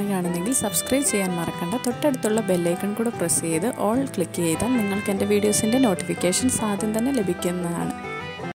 ഇഷ്ടമായെങ്കിൽ സബ്സ്ക്രൈബ് ചെയ്യാൻ മറക്കണ്ട. തൊട്ടടുത്തുള്ള ബെല്ലൈക്കൺ കൂടെ പ്രസ് ചെയ്ത് ഓൾ ക്ലിക്ക് ചെയ്താൽ നിങ്ങൾക്ക് എന്റെ വീഡിയോസിന്റെ നോട്ടിഫിക്കേഷൻസ് ആദ്യം തന്നെ ലഭിക്കുന്നതാണ്.